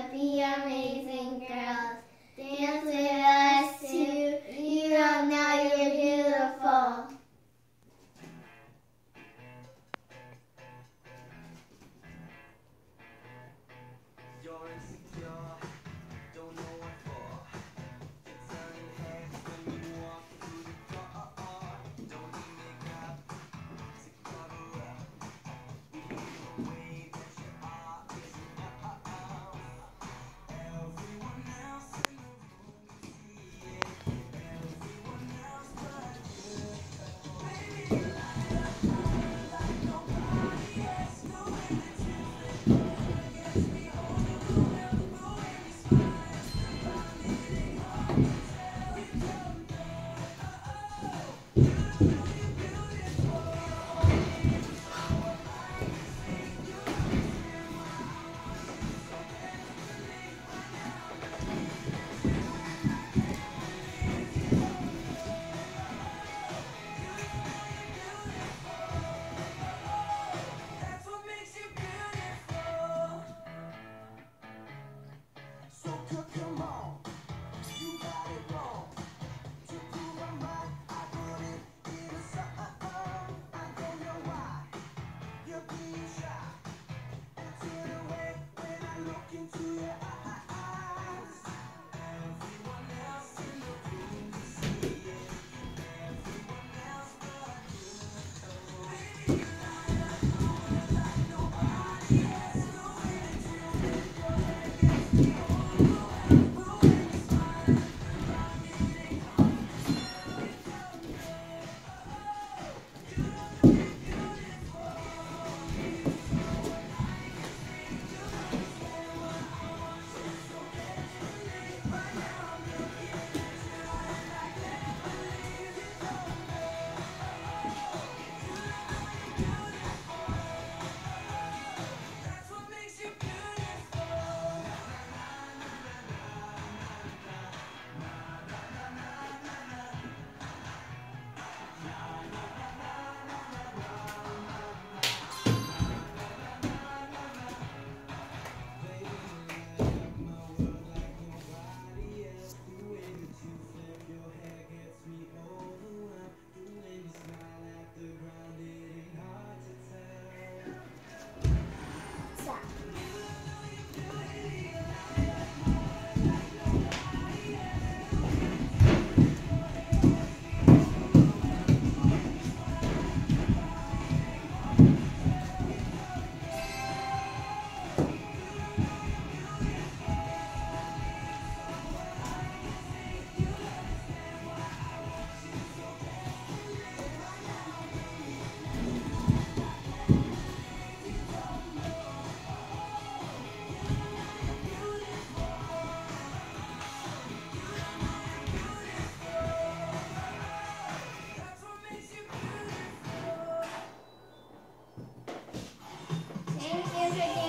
पिया मेरी Thank you.